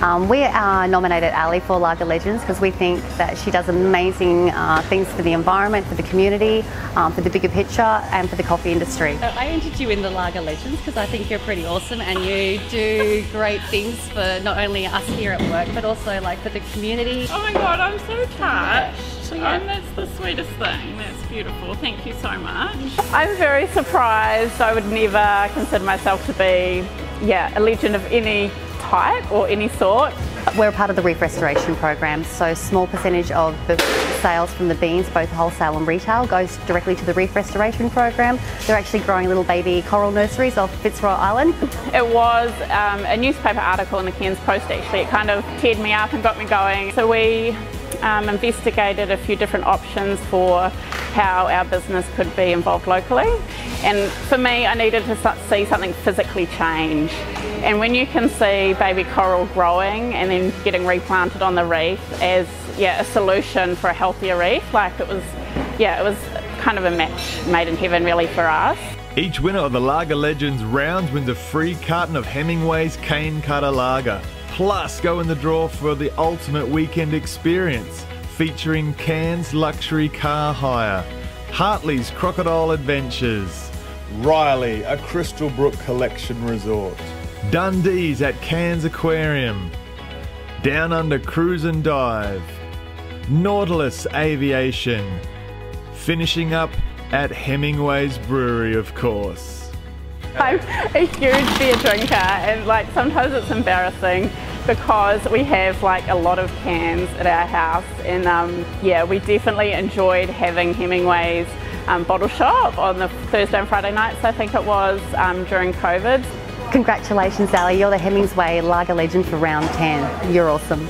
Um, we uh, nominated Ali for Lager Legends because we think that she does amazing uh, things for the environment, for the community, um, for the bigger picture, and for the coffee industry. Uh, I entered you in the Lager Legends because I think you're pretty awesome and you do great things for not only us here at work but also like for the community. Oh my god, I'm so touched. And that's the sweetest thing. That's beautiful. Thank you so much. I'm very surprised. I would never consider myself to be, yeah, a legend of any type or any sort. We're a part of the Reef Restoration Program, so small percentage of the sales from the beans, both wholesale and retail, goes directly to the Reef Restoration Program. They're actually growing little baby coral nurseries off Fitzroy Island. It was um, a newspaper article in the Cairns Post actually. It kind of teared me up and got me going. So we um, investigated a few different options for how our business could be involved locally. And for me, I needed to see something physically change. And when you can see baby coral growing and then getting replanted on the reef as yeah, a solution for a healthier reef, like it was, yeah, it was kind of a match made in heaven really for us. Each winner of the Lager Legends rounds wins a free carton of Hemingway's Canecutter Lager. Plus, go in the draw for the ultimate weekend experience featuring Cairns Luxury Car Hire, Hartley's Crocodile Adventures, Riley, a Crystalbrook Collection Resort, Dundee's at Cairns Aquarium, Down Under Cruise and Dive, Nautilus Aviation, finishing up at Hemingway's Brewery, of course. I'm a huge beer drinker and like sometimes it's embarrassing because we have like a lot of cans at our house and um, yeah we definitely enjoyed having Hemingway's um, bottle shop on the Thursday and Friday nights I think it was um, during COVID. Congratulations Ali, you're the Hemingway Lager Legend for round 10. You're awesome.